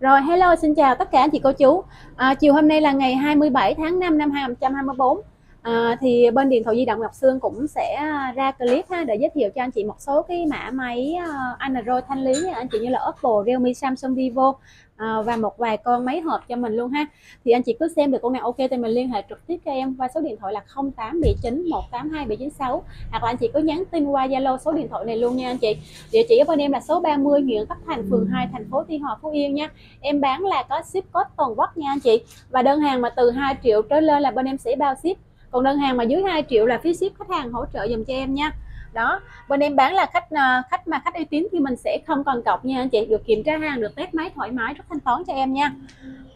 Rồi hello xin chào tất cả anh chị cô chú. À, Chiều hôm nay là ngày 27 tháng 5 năm 2024 à, Thì bên Điện thoại di động Ngọc Sương cũng sẽ à, ra clip ha, để giới thiệu cho anh chị một số cái mã máy uh, Android thanh lý anh chị như là Oppo, Realme, Samsung, Vivo à, và một vài con máy hộp cho mình luôn ha. Thì anh chị cứ xem được con nào ok thì mình liên hệ trực tiếp cho em qua số điện thoại là 0879 182 796 hoặc là anh chị cứ nhắn tin qua Zalo số điện thoại này luôn nha anh chị. Địa chỉ của bên em là số 30 Nguyễn Tất Thành phường 2 thành phố Tuy Hòa Phú Yên nha. Em bán là có ship code toàn quốc nha anh chị. Và đơn hàng mà từ 2 triệu trở lên là bên em sẽ bao ship còn đơn hàng mà dưới 2 triệu là phí ship khách hàng hỗ trợ dùm cho em nha. Đó bên em bán là khách ờ, khách mà khách uy tín thì mình sẽ không cần cọc nha anh chị. Được kiểm tra hàng được test máy thoải mái rất thanh toán cho em nha.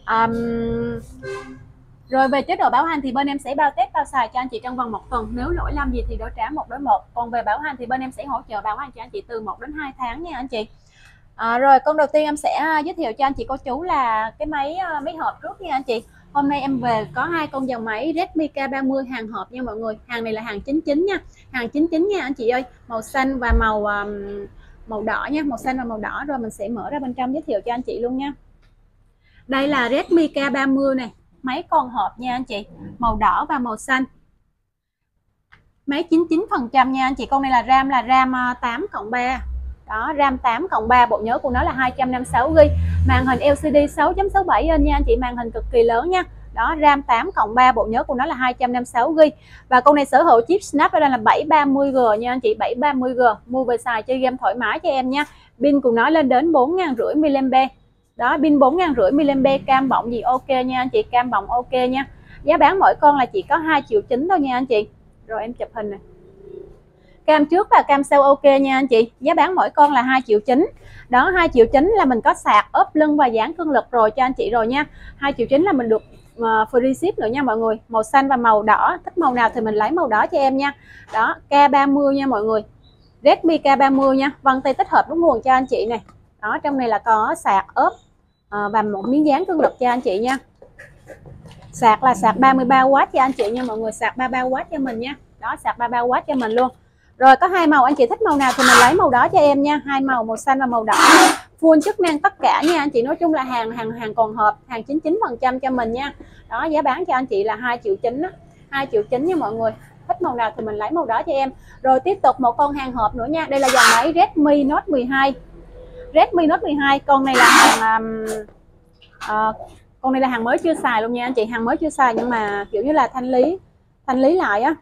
Um, rồi về chế độ bảo hành thì bên em sẽ bao test bao xài cho anh chị trong vòng một tuần. Nếu lỗi làm gì thì đổi trả một đối một. Còn về bảo hành thì bên em sẽ hỗ trợ bảo hành cho anh chị từ 1 đến 2 tháng nha anh chị. À, rồi con đầu tiên em sẽ ờ, giới thiệu cho anh chị cô chú là cái máy máy hộp trước nha anh chị hôm nay em về có hai con dòng máy Redmi K30 hàng hộp nha mọi người. Hàng này là hàng 99 nha. Hàng 99 nha anh chị ơi. Màu xanh và màu um, màu đỏ nha. Màu xanh và màu đỏ. Rồi mình sẽ mở ra bên trong giới thiệu cho anh chị luôn nha. Đây là Redmi K30 này. Máy con hộp nha anh chị. Màu đỏ và màu xanh. Máy 99 phần trăm nha anh chị. Con này là RAM là RAM ờ, 8 cộng 3 đó RAM 8 cộng 3 bộ nhớ của nó là 256 GB màn hình LCD 6.67 inch nha anh chị, màn hình cực kỳ lớn nha. Đó, RAM 8 cộng 3 bộ nhớ của nó là 256 GB và con này sở hữu chip Snapdragon là 730G nha anh chị 730G mua về xài chơi game thoải mái cho em nha. Pin của nó lên đến 4.500 mAh đó, pin 4.500 mAh cam bọng gì ok nha anh chị, cam bọng ok nha. Giá bán mỗi con là chỉ có 2 triệu chín thôi nha anh chị. Rồi, em chụp hình này cam trước và cam sau ok nha anh chị. Giá bán mỗi con là 2 triệu chín. Đó 2 triệu chín là mình có sạc ốp lưng và dán cương lực rồi cho anh chị rồi nha. 2 triệu chín là mình được ờ, free ship nữa nha mọi người. Màu xanh và màu đỏ. Thích màu nào thì mình lấy màu đỏ cho em nha. Đó K30 nha mọi người. Redmi K30 nha. Vân tay tích hợp đúng nguồn cho anh chị này. Đó, trong này là có sạc ốp ờ, và một miếng dán cương lực cho anh chị nha. Sạc là sạc 33W cho anh chị nha mọi người. Sạc 33W cho mình nha. Đó, sạc 33W cho mình luôn rồi có hai màu anh chị thích màu nào thì mình lấy màu đó cho em nha. Hai màu màu xanh và màu đỏ. Full chức năng tất cả nha. Anh chị nói chung là hàng hàng hàng còn hộp hàng 99 phần trăm cho mình nha. Đó giá bán cho anh chị là 2 triệu chín Hai 2 triệu chín nha mọi người. Thích màu nào thì mình lấy màu đó cho em. Rồi tiếp tục một con hàng hộp nữa nha. Đây là dòng máy Redmi Note 12 Redmi Note 12 con này là hàng um, uh, con này là hàng mới chưa xài luôn nha anh chị. Hàng mới chưa xài nhưng mà kiểu như là thanh lý thanh lý lại á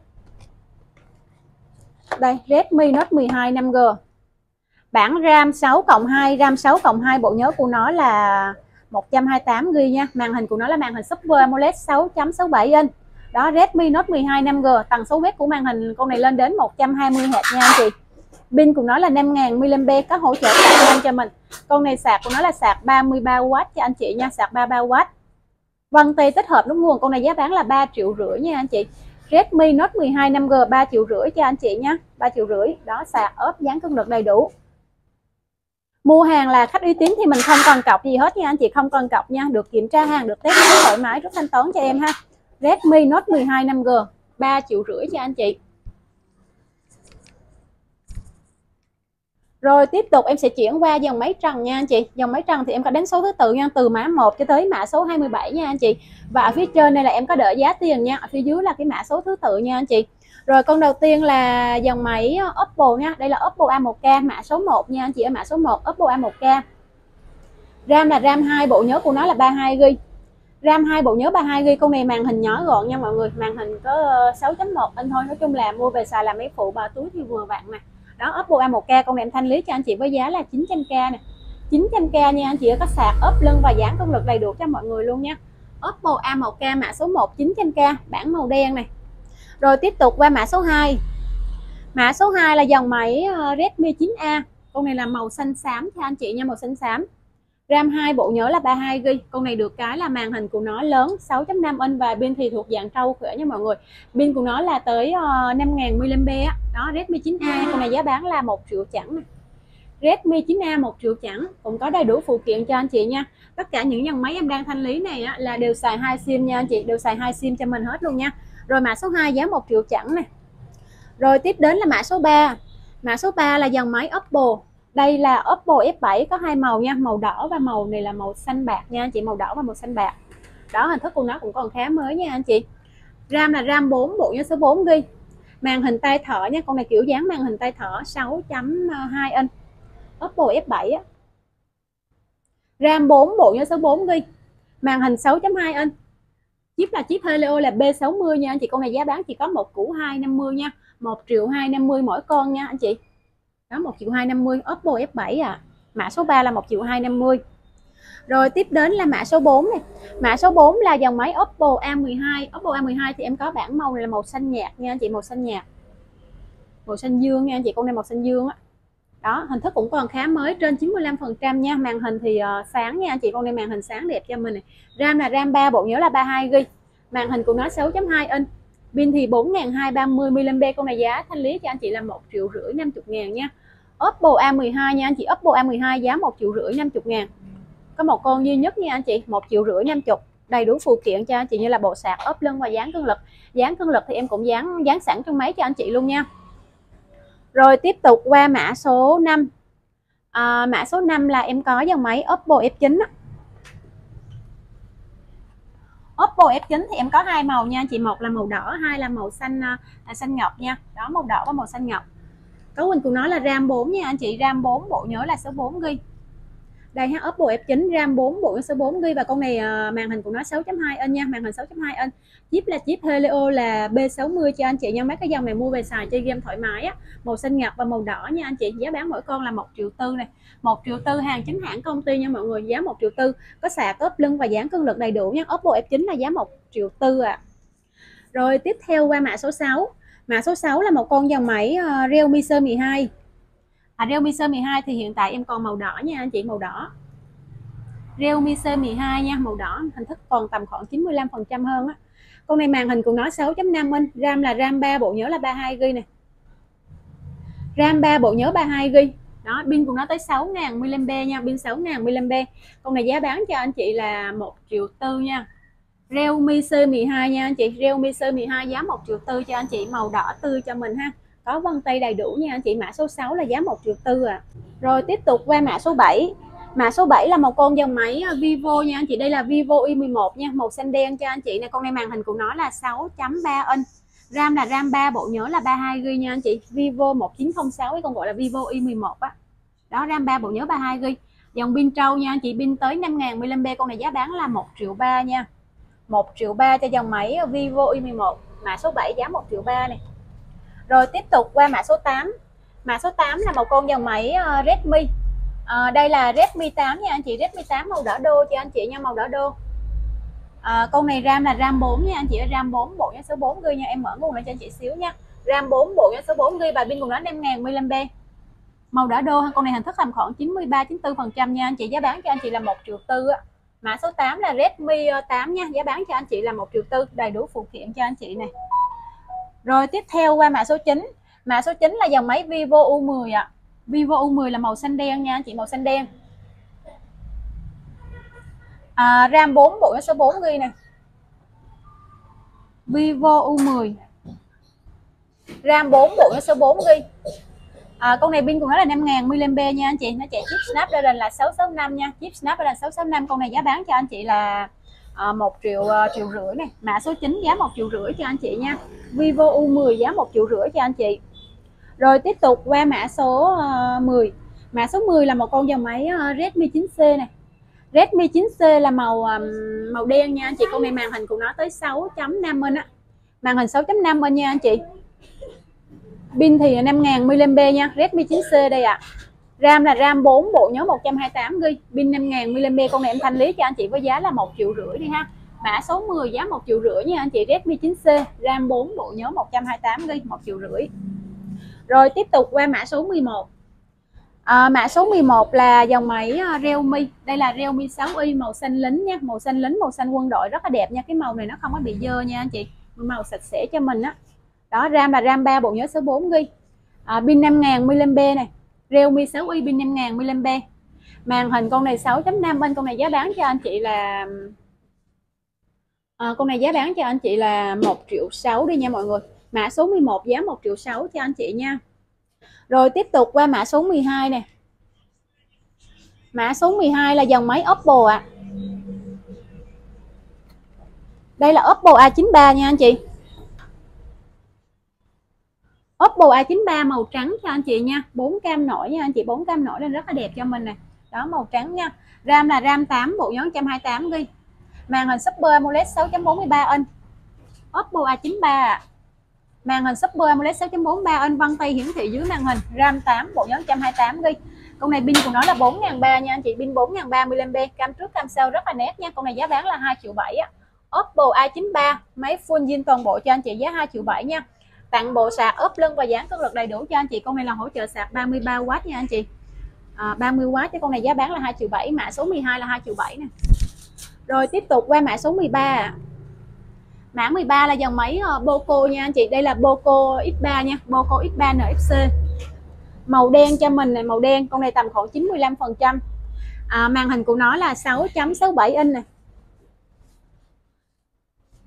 đây, Redmi Note 12 5G bản RAM 6 cộng 2 RAM 6 cộng 2 bộ nhớ của nó là 128 GB nha. Màn hình của nó là màn hình Super AMOLED 6.67 inch. Đó, Redmi Note 12 5G tần số quét của màn hình con này lên đến 120 Hz nha anh chị. Pin của nó là 5000 mAh, có hỗ trợ sạc cho mình. Con này sạc của nó là sạc 33W cho anh chị nha, sạc 33W Vân Tay tích hợp đúng nguồn, con này giá bán là 3 triệu rưỡi nha anh chị. Redmi Note 12 5G 3 triệu rưỡi cho anh chị nhé. 3 triệu rưỡi, đó sạc ốp dán cân lực đầy đủ. Mua hàng là khách uy tín thì mình không cần cọc gì hết nha anh chị, không cần cọc nha. Được kiểm tra hàng, được test thoải mái, rất thanh toán cho em ha. Redmi Note 12 5G 3 triệu rưỡi cho anh chị. Rồi tiếp tục em sẽ chuyển qua dòng máy trần nha anh chị. Dòng máy trần thì em có đánh số thứ tự nha, Từ mã 1 cho tới mã số 27 nha anh chị. Và ở phía trên đây là em có đợi giá tiền nha, Ở phía dưới là cái mã số thứ tự nha anh chị. Rồi con đầu tiên là dòng máy Oppo nha, Đây là Oppo A1K mã số 1 nha anh chị ở mã số 1 Oppo A1K RAM là RAM 2 bộ nhớ của nó là 32GB RAM 2 bộ nhớ 32GB con này màn hình nhỏ gọn nha mọi người, Màn hình có ờ, 6.1 inch thôi, Nói chung là mua về xài làm máy phụ bà túi thì vừa vặn mà đó, Oppo A1K con này em thanh lý cho anh chị với giá là 900k nè. 900k nha, anh chị có sạc, ốp lưng và dán công lực đầy đủ cho mọi người luôn nha. Oppo A1K mã số 1 900k bản màu đen này. Rồi tiếp tục qua mã số 2 mã số 2 là dòng máy ờ, Redmi 9A con này là màu xanh xám cho anh chị nha, màu xanh xám. RAM 2 bộ nhớ là 32GB con này được cái là màn hình của nó lớn 6.5 inch và pin thì thuộc dạng trâu khỏe nha mọi người. Pin của nó là tới uh, 5.000 mAh đó Redmi 9A con này giá bán là 1 triệu chẳng này. Redmi 9A 1 triệu chẳng. Cũng có đầy đủ phụ kiện cho anh chị nha. Tất cả những dòng máy em đang thanh lý này á, là đều xài hai sim nha anh chị đều xài hai sim cho mình hết luôn nha. Rồi mã số 2 giá 1 triệu chẳng này rồi tiếp đến là mã số 3 mã số 3 là dòng máy Oppo đây là Oppo F7 có hai màu nha, màu đỏ và màu này là màu xanh bạc nha anh chị, màu đỏ và màu xanh bạc. Đó, hình thức của nó cũng còn khá mới nha anh chị. RAM là RAM 4 bộ nhớ số 4 ghi. Màn hình tay thở nha, con này kiểu dáng màn hình tay thở 6.2 ờ, inch. Oppo F7 á. RAM 4 bộ nhớ số 4 ghi. Màn hình 6.2 inch. Chip là chip Helio là B60 nha anh chị, con này giá bán chỉ có một củ 250 nha 1 triệu 250 mỗi con nha anh chị đó 1 triệu 250 Oppo F7 ạ à. Mã số 3 là 1 triệu 250 rồi tiếp đến là mã số 4 này mã số 4 là dòng máy Oppo A12 Oppo A12 thì em có bản màu này là màu xanh nhạt nha anh chị màu xanh nhạt. Màu xanh dương nha anh chị con này màu xanh dương á. Đó. đó hình thức cũng còn khá mới trên 95 phần trăm nha. Màn hình thì uh, sáng nha anh chị con này màn hình sáng đẹp cho mình này RAM là RAM 3 bộ nhớ là 32 GB màn hình của nó 6.2 inch pin thì 4230 mAh con này giá thanh lý cho anh chị là 1 triệu rưỡi 50 ngàn nha. Oppo A12 nha anh chị Oppo A12 giá 1 triệu rưỡi 50 ngàn. Có một con duy nhất nha anh chị 1 triệu rưỡi 50 đầy đủ phụ kiện cho anh chị như là bộ sạc ốp lưng và dán cân lực. Dán cân lực thì em cũng dán dán sẵn trong máy cho anh chị luôn nha. Rồi tiếp tục qua mã số 5 à, mã số 5 là em có dòng máy Oppo F9 á. Oppo F9 thì em có hai màu nha. Chị một là màu đỏ hai là màu xanh à, à xanh ngọc nha. Đó màu đỏ và màu xanh ngọc. Cấu hình cũng nói là RAM 4 nha anh chị. RAM 4 bộ nhớ là số 4 ghi đây ha Oppo F9 RAM 4 bộ số 4 ghi và con này uh, màn hình của nó 6.2 inch nha màn hình 6.2 inch. Chip là chip Helio là B60 cho anh chị nha mấy cái dòng này mua về xài chơi game thoải mái á. Màu xanh ngọc và màu đỏ nha anh chị giá bán mỗi con là 1 triệu tư này. 1 triệu tư hàng chính hãng công ty nha mọi người giá 1 triệu tư. Có sạc ốp lưng và dán cân lực đầy đủ nha Oppo F9 là giá 1 triệu tư ạ. À. rồi tiếp theo qua mã số 6 mã số 6 là một con dòng máy uh, Realme C12 à, Realme C12 thì hiện tại em còn màu đỏ nha anh chị màu đỏ. Realme C12 nha màu đỏ hình thức còn tầm khoảng 95% hơn á. Con này màn hình của nó 6.5 inch RAM là RAM 3 bộ nhớ là 32 GB nè. RAM 3 bộ nhớ 32 GB đó pin của nó tới 6.000 mAh nha pin 6.000 mAh con này giá bán cho anh chị là 1 triệu tư nha. Realme C12 nha anh chị Realme C12 giá 1 triệu tư cho anh chị màu đỏ tươi cho mình ha có vân tay đầy đủ nha anh chị. Mã số 6 là giá 1 triệu tư à rồi tiếp tục qua mã số 7 mã số 7 là một con dòng máy ờ, Vivo nha anh chị. Đây là Vivo i11 nha, màu xanh đen cho anh chị. Này con này màn hình của nó là 6.3 inch. RAM là RAM 3 bộ nhớ là 32 GB nha anh chị. Vivo 1906 cái con gọi là Vivo i11 á. Đó, RAM 3 bộ nhớ 32 GB dòng pin trâu nha anh chị, pin tới 5.000 mAh con này giá bán là 1 triệu 3 nha. 1 triệu 3 cho dòng máy ờ, Vivo i11 mã số 7 giá 1 triệu 3 này rồi tiếp tục qua mã số 8 mã số 8 là một con dòng máy uh, Redmi. À, đây là Redmi 8 nha anh chị. Redmi 8 màu đỏ đô cho anh chị nha màu đỏ đô. À, con này RAM là RAM 4 nha anh chị RAM 4 bộ nhớ số 4 GB nha. Em mở nguồn lại cho anh chị xíu nha. RAM 4 bộ nhớ số 4 GB và pin cùng đó 5000 mAh. Màu đỏ đô con này hình thức làm khoảng 93 94% nha anh chị. Giá bán cho anh chị là 1 triệu tư mã số 8 là Redmi 8 nha. Giá bán cho anh chị là 1 triệu tư. Đầy đủ phụ kiện cho anh chị này rồi tiếp theo qua mã số 9 mã số 9 là dòng máy Vivo U10 ạ. À. Vivo U10 là màu xanh đen nha anh chị màu xanh đen. À, RAM 4 bộ số 4 ghi này Vivo U10 RAM 4 bộ số 4 ghi. À, con này pin của nó là 5000 mAh nha anh chị. Nó chạy chip Snapdragon là 665 nha. Chip Snapdragon 665 con này giá bán cho anh chị là à, triệu uh, triệu rưỡi này. Mã số 9 giá một triệu rưỡi cho anh chị nha. Vivo U10 giá một triệu rưỡi cho anh chị. Rồi tiếp tục qua mã số à, uh, 10 mã số 10 là một con dòng máy uh, Redmi 9C này. Redmi 9C là màu um, màu đen nha anh chị. Con này màn hình của nó tới 6.5 inch á. Màn hình 6.5 inch nha anh chị. Pin thì 5000 mAh nha. Redmi 9C đây ạ. à. RAM là RAM 4 bộ nhớ 128 GB pin 5000 mAh con này em thanh lý cho anh chị với giá là 1 triệu rưỡi đi ha. Mã số 10 giá 1 triệu rưỡi nha anh chị Redmi 9C RAM 4 bộ nhớ 128 GB 1 triệu rưỡi. Rồi tiếp tục qua mã số 11 à, Mã số 11 là dòng máy à, Realme. Đây là Realme 6i màu xanh lính nha. Màu xanh lính, màu xanh quân đội rất là đẹp nha. Cái màu này nó không có bị dơ nha anh chị. Màu sạch sẽ cho mình á. Đó RAM là RAM 3 bộ nhớ số 4 ghi. À, Pin 5000 mAh này Realme 6i pin 5000 mAh Màn hình con này 6.5 bên Con này giá bán cho anh chị là à, Con này giá bán cho anh chị là 1 triệu 6 đi nha mọi người Mã số 11 giá 1 triệu 6 cho anh chị nha. Rồi tiếp tục qua mã số 12 nè. mã số 12 là dòng máy Oppo ạ à. đây là Oppo A93 nha anh chị Oppo A93 màu trắng cho anh chị nha. 4 cam nổi nha anh chị 4 cam nổi lên rất là đẹp cho mình nè. Đó, màu trắng nha. RAM là RAM 8 bộ nhớ 128 GB màn hình Super AMOLED 6.43 inch. Oppo A93 à. màn hình Super AMOLED 6.43 inch, vân tay hiển thị dưới màn hình. RAM 8 bộ nhớ 128 GB con này pin của nó là 4.300 nha anh chị, pin 4.300 mAh cam trước, cam sau rất là nét nha. Con này giá bán là 2 triệu 7 á Oppo A93 máy full zin toàn bộ cho anh chị, giá 2 triệu 7 nha tặng bộ sạc ốp lưng và dán cân lực đầy đủ cho anh chị. Con này là hỗ trợ sạc 33W nha anh chị. À, 30W chứ con này giá bán là 2 triệu 7 mã số 12 là 2 triệu 7 nè. Rồi tiếp tục qua mã số 13 mã 13 là dòng máy ờ, Boco nha anh chị. Đây là Boco X3 nha Boco X3 NFC màu đen cho mình này màu đen. Con này tầm khoảng 95 phần trăm. À, màn hình của nó là 6.67 inch này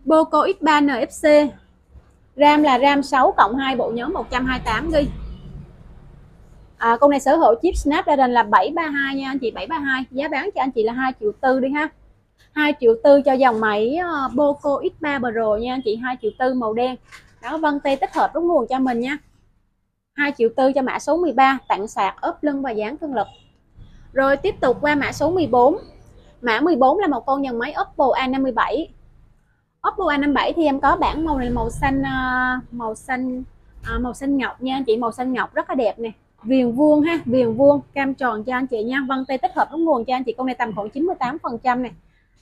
Boco X3 NFC RAM là RAM 6 cộng 2 bộ nhớ 128 GB à, con này sở hữu chip Snapdragon là 732 nha anh chị 732 giá bán cho anh chị là 2 triệu tư đi ha. 2 triệu tư cho dòng máy ờ, uh, Boco X3 Pro nha anh chị 2 triệu tư màu đen. Đó vân Tê tích hợp đúng nguồn cho mình nha. 2 triệu tư cho mã số 13 tặng sạc ốp lưng và dán thân lực. Rồi tiếp tục qua mã số 14 mã 14 là một con dòng máy Oppo A57 Oppo A57 thì em có bản màu này màu xanh ờ, màu xanh ờ, màu xanh ngọc nha anh chị. Màu xanh ngọc rất là đẹp nè. Viền vuông ha, viền vuông, cam tròn cho anh chị nha. Vân tay tích hợp đúng nguồn cho anh chị. Con này tầm khoảng 98 phần trăm này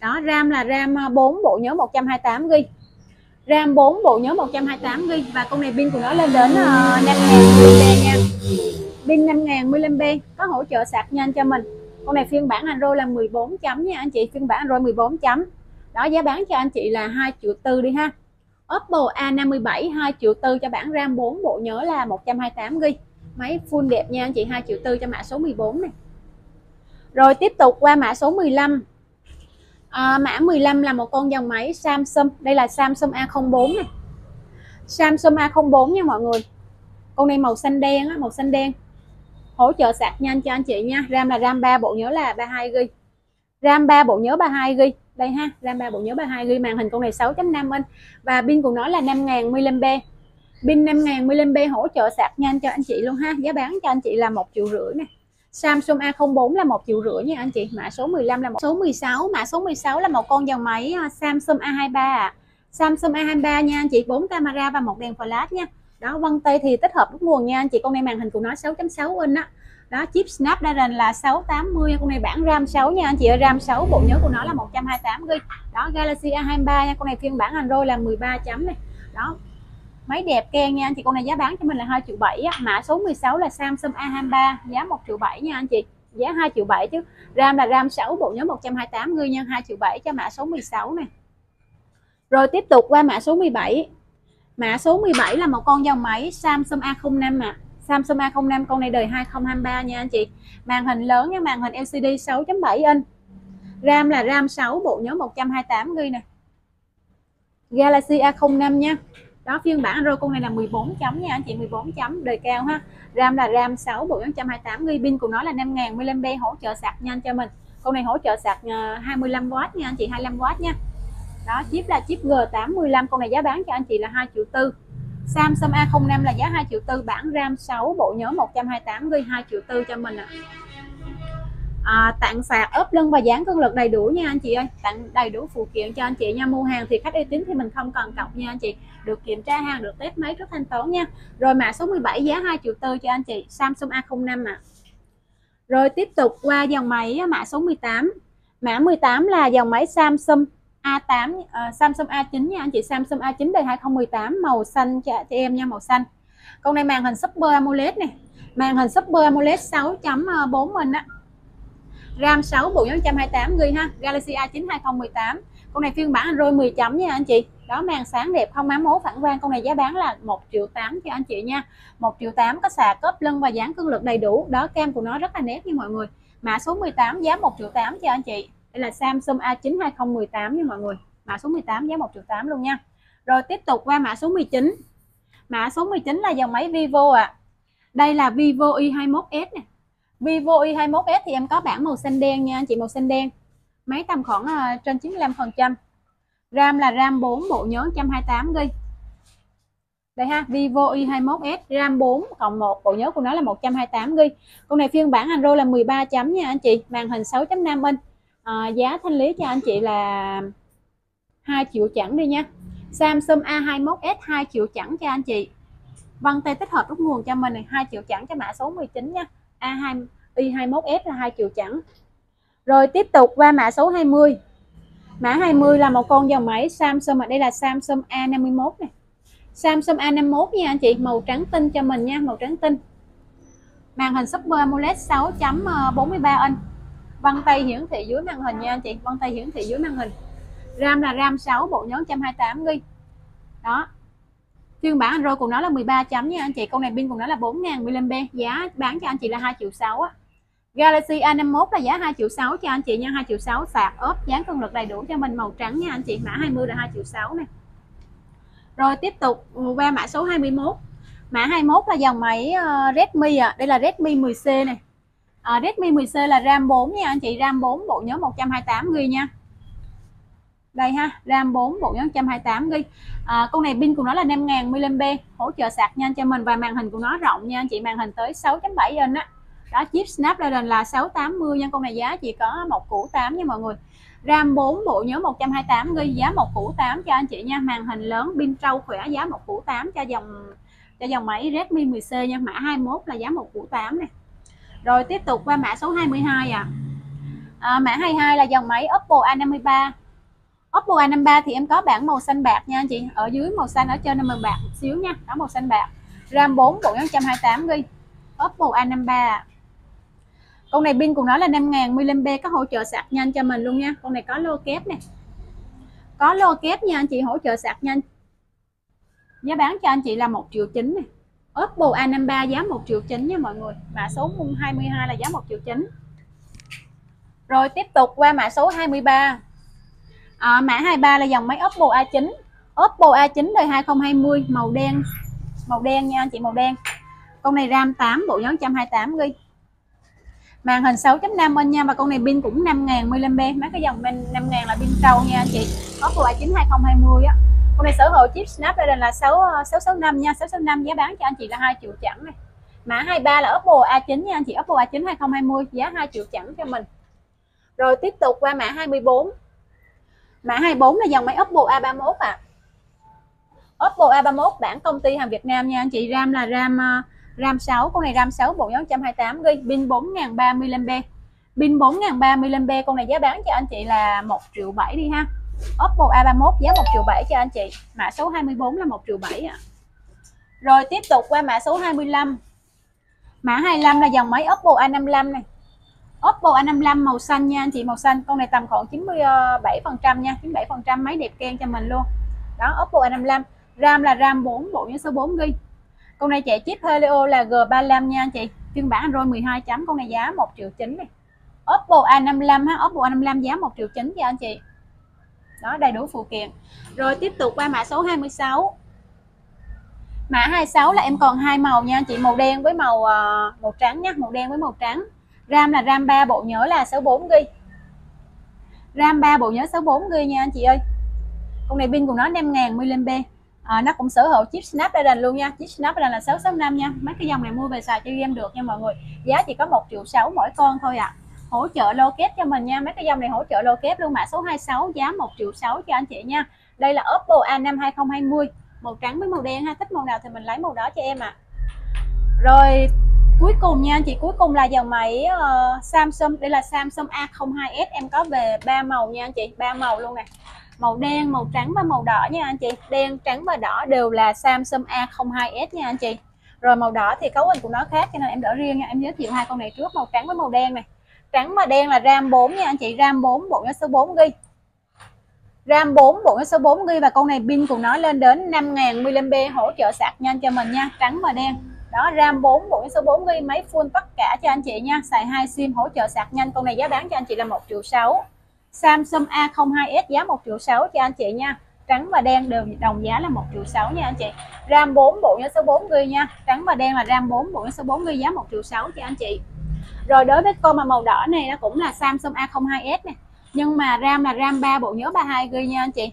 đó, RAM là RAM ờ, 4 bộ nhớ 128 g RAM 4 bộ nhớ 128 g và con này pin của nó lên đến 5000 mAh nha. Pin 5000 mAh có hỗ trợ sạc nhanh cho mình. Con này phiên bản Android là 14 chấm nha anh chị. Phiên bản Android 14 chấm đó giá bán cho anh chị là 2 triệu tư đi ha. Oppo A57 2 triệu tư cho bản RAM 4 bộ nhớ là 128 GB máy full đẹp nha anh chị 2 triệu tư cho mã số 14 này rồi tiếp tục qua mã số 15 à, mã 15 là một con dòng máy Samsung. Đây là Samsung A04 này Samsung A04 nha mọi người. Con này màu xanh đen á, màu xanh đen. Hỗ trợ sạc nhanh cho anh chị nha. RAM là RAM 3 bộ nhớ là 32 GB RAM 3 bộ nhớ 32 GB đây ha RAM 3 bộ nhớ 32 ghi màn hình con này 6.5 inch và pin của nó là 5000 mAh pin 5000 mAh hỗ trợ sạc nhanh cho anh chị luôn ha. Giá bán cho anh chị là một triệu rưỡi nè. Samsung A04 là một triệu rưỡi nha anh chị. Mã số 15 là một số 16 mã số 16 là một con dòng máy Samsung A23 ạ. À. Samsung A23 nha anh chị. 4 camera và một đèn flash nha. Đó, vân tay thì tích hợp đúng nguồn nha anh chị. Con này màn hình của nó 6.6 inch á đó, chip Snapdragon là 680 con này bản RAM 6 nha anh chị ơi, RAM 6 bộ nhớ của nó là 128 GB đó, Galaxy A23 nha, con này phiên bản Android là 13 chấm này đó, máy đẹp keng nha anh chị, con này giá bán cho mình là 2 triệu 7 á. mã số 16 là Samsung A23 giá 1 triệu 7 nha anh chị giá 2 triệu 7 chứ, RAM là RAM 6 bộ nhớ 128 GB nhân 2 triệu 7 cho mã số 16 này rồi tiếp tục qua mã số 17 mã số 17 là một con dòng máy Samsung A05 ạ à. Samsung A05 con này đời 2023 nha anh chị. Màn hình lớn nha, màn hình LCD 6.7 inch. RAM là RAM 6 bộ nhớ 128 GB nè. Galaxy A05 nha. Đó, phiên bản Android con này là 14 chấm nha anh chị 14 chấm, đời cao ha. RAM là RAM 6 bộ 128 GB pin của nó là 5000 mAh hỗ trợ sạc nhanh cho mình. Con này hỗ trợ sạc ờ, 25W nha anh chị 25W nha. Đó, chip là chip G85 con này giá bán cho anh chị là 2 triệu tư. Samsung A05 là giá 2 triệu tư bản RAM 6 bộ nhớ 128 GB 2 triệu tư cho mình ạ. À à, tặng sạc ốp lưng và dán cân lực đầy đủ nha anh chị ơi. Tặng đầy đủ phụ kiện cho anh chị nha. Mua hàng thì khách uy tín thì mình không cần cọc nha anh chị. Được kiểm tra hàng được test máy trước thanh toán nha. Rồi mã số 17 giá 2 triệu tư cho anh chị Samsung A05 ạ. À. rồi tiếp tục qua dòng máy mã số 18 mã 18 là dòng máy Samsung A8 uh, ờ, Samsung A9 nha anh chị. Samsung A9 đời 2018 màu xanh cho, cho em nha màu xanh. Con này màn hình Super AMOLED này màn hình Super AMOLED 6.4 inch á. RAM 6 bộ nhớ 128 GB ha. Galaxy A9 2018 con này phiên bản Android 10 chấm nha anh chị. Đó màn sáng đẹp không ám mố phản quang. Con này giá bán là 1 triệu 8 cho anh chị nha. 1 triệu 8 có sạc cấp lưng và dán cương lực đầy đủ. Đó cam của nó rất là nét nha mọi người. Mã số 18 giá 1 triệu 8 cho anh chị đây là Samsung A9 2018 nha mọi người. Mã số 18 giá 1 triệu 8 luôn nha. Rồi tiếp tục qua mã số 19 mã số 19 là dòng máy Vivo ạ. À. đây là Vivo Y21s nè. Vivo Y21s thì em có bản màu xanh đen nha anh chị màu xanh đen. Máy tầm khoảng uh, trên 95% RAM là RAM 4 bộ nhớ 128 GB đây ha Vivo Y21s RAM 4 cộng 1 bộ nhớ của nó là 128 GB con này phiên bản Android là 13 chấm nha anh chị. Màn hình 6.5 inch à, giá thanh lý cho anh chị là 2 triệu chẳng đi nha. Samsung A21s 2 triệu chẳng cho anh chị. Vân tay tích hợp rút nguồn cho mình này 2 triệu chẳng cho mã số 19 nha. A2 Y21s là 2 triệu chẳng rồi tiếp tục qua mã số 20 mã 20 là một con dòng máy Samsung mà đây là Samsung A51 này. Samsung A51 nha anh chị màu trắng tinh cho mình nha màu trắng tinh. Màn hình Super AMOLED 6.43 inch vân tay hiển thị dưới màn hình nha anh chị. Vân tay hiển thị dưới màn hình. RAM là RAM 6 bộ nhớ 128 GB đó. Phiên bản Android cùng nó là 13 chấm nha anh chị. Con này pin cùng nó là 4.000 mAh giá bán cho anh chị là 2 triệu 6 á. Galaxy A51 là giá 2 triệu 6 cho anh chị nha 2 triệu 6 sạc ốp dán cân lực đầy đủ cho mình màu trắng nha anh chị. Mã 20 là 2 triệu 6 này rồi tiếp tục ừ, qua mã số 21 mã 21 là dòng máy uh, Redmi à đây là Redmi 10C này à, Redmi 10C là RAM 4 nha anh chị RAM 4 bộ nhớ 128 GB nha. Đây ha RAM 4 bộ nhớ 128 GB à, con này pin của nó là 5000 mAh hỗ trợ sạc nhanh cho mình và màn hình của nó rộng nha anh chị màn hình tới 6.7 inch á. Đó chip Snapdragon là 680 nha con này giá chỉ có một củ 8 nha mọi người. RAM 4 bộ nhớ 128 GB giá một củ 8 cho anh chị nha. Màn hình lớn pin trâu khỏe giá một củ 8 cho dòng cho dòng máy Redmi 10C nha. Mã 21 là giá một củ 8 này rồi tiếp tục qua mã số 22 à, à mã 22 là dòng máy Oppo A53 Oppo A53 thì em có bản màu xanh bạc nha anh chị. Ở dưới màu xanh ở trên là màu bạc một xíu nha đó màu xanh bạc. RAM 4 bộ 128 GB Oppo A53 con này pin của nó là 5000 mAh có hỗ trợ sạc nhanh cho mình luôn nha. Con này có lô kép nè. Có lô kép nha anh chị hỗ trợ sạc nhanh. Giá bán cho anh chị là 1 triệu 9 này. Oppo A53 giá 1 triệu 9 nha mọi người. Mã số 22 là giá 1 triệu 9 rồi tiếp tục qua mã số 23 à, mã 23 là dòng máy Oppo A9 Oppo A9 đời 2020 màu đen. Màu đen nha anh chị màu đen. Con này RAM 8 bộ nhớ 128 GB màn hình 6.5 inch nha và con này pin cũng 5000 mAh. Mấy cái dòng pin 5000 là pin trâu nha anh chị. Oppo A9 2020 á con này sở hữu chip Snapdragon là 6 665 ờ, nha 665 giá bán cho anh chị là 2 triệu chẳng này. Mã 23 là Oppo A9 nha, anh chị Oppo A9 2020 giá 2 triệu chẳng cho mình. Rồi tiếp tục qua mã 24 mã 24 là dòng máy Oppo A31 à Oppo A31 bản công ty hàng Việt Nam nha, anh chị, RAM là RAM ờ, RAM 6 con này RAM 6 bộ nhớ 128 GB pin 4030 mAh pin 4030 mAh con này giá bán cho anh chị là 1 triệu 7 đi ha. Oppo A31 giá 1 triệu 7 cho anh chị. Mã số 24 là 1 triệu 7 ạ. À. rồi tiếp tục qua mã số 25 mã 25 là dòng máy Oppo A55 này. Oppo A55 màu xanh nha anh chị, màu xanh. Con này tầm khoảng 97 phần trăm nha 97 phần trăm máy đẹp khen cho mình luôn. Đó, Oppo A55 RAM là RAM 4 bộ nhớ số 4 ghi. Con này chạy chip Helio là G35 nha anh chị. Phiên bản Android 12 chấm, con này giá 1 triệu 9 này. Oppo A55 ha, Oppo A55 giá 1 triệu 9 cho anh chị đó đầy đủ phụ kiện. Rồi tiếp tục qua mã số 26 mã 26 là em còn hai màu nha. Chị màu đen với màu uh, màu trắng nhé màu đen với màu trắng. RAM là RAM 3 bộ nhớ là 64 GB RAM 3 bộ nhớ 64 GB nha anh chị ơi. Con này pin của nó 5000 mAh à, nó cũng sở hữu chip Snapdragon luôn nha. Chip Snapdragon là 665 nha. Mấy cái dòng này mua về xài cho game được nha mọi người. Giá chỉ có một triệu sáu mỗi con thôi ạ. à hỗ trợ lô kép cho mình nha. Mấy cái dòng này hỗ trợ lô kép luôn mã số 26 giá 1 triệu 6 cho anh chị nha. Đây là Oppo A5 2020 màu trắng với màu đen ha. Thích màu nào thì mình lấy màu đó cho em ạ. À. rồi cuối cùng nha anh chị cuối cùng là dòng máy uh, Samsung. Đây là Samsung A02s em có về ba màu nha anh chị ba màu luôn nè. Màu đen màu trắng và màu đỏ nha anh chị. Đen trắng và đỏ đều là Samsung A02s nha anh chị. Rồi màu đỏ thì cấu hình của nó khác cho nên em đỡ riêng nha. Em giới thiệu hai con này trước màu trắng với màu đen này trắng và đen là RAM 4 nha anh chị, RAM 4 bộ nhớ số 4 ghi. RAM 4 bộ nhớ số 4 ghi và con này pin của nó lên đến 5000 mAh hỗ trợ sạc nhanh cho mình nha, trắng và đen. Đó, RAM 4 bộ nhớ số 4 ghi, máy full tất cả cho anh chị nha, xài hai sim hỗ trợ sạc nhanh, con này giá bán cho anh chị là 1 triệu 6 Samsung A02s giá 1 triệu 6 cho anh chị nha, trắng và đen đều đồng giá là 1 triệu 6 nha anh chị. RAM 4 bộ nhớ số 4 ghi nha, trắng và đen là RAM 4 bộ nhớ số 4 ghi giá 1 triệu 6 cho anh chị rồi đối với con mà màu đỏ này nó cũng là Samsung A02s nè. Nhưng mà RAM là RAM 3 bộ nhớ 32 GB nha anh chị.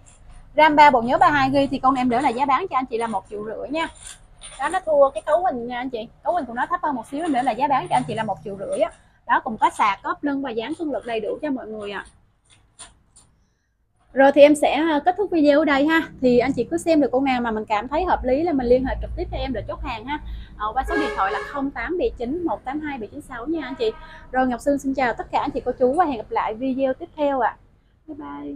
RAM 3 bộ nhớ 32 GB thì con em đỡ là giá bán cho anh chị là một triệu rưỡi nha. Đó, nó thua cái cấu hình nha anh chị. Cấu hình của nó thấp hơn một xíu nữa là giá bán cho anh chị là một triệu rưỡi á. Đó, cũng có sạc, có lưng và dán xung lực đầy đủ cho mọi người ạ. à rồi thì em sẽ à, kết thúc video ở đây ha. Thì anh chị cứ xem được cô nào mà mình cảm thấy hợp lý là mình liên hệ trực tiếp với em để chốt hàng ha. Ờ, qua số điện thoại là 0879 182 796 nha anh chị. Rồi Ngọc Sương xin chào tất cả anh chị cô chú và hẹn gặp lại video tiếp theo ạ. À. bye bye.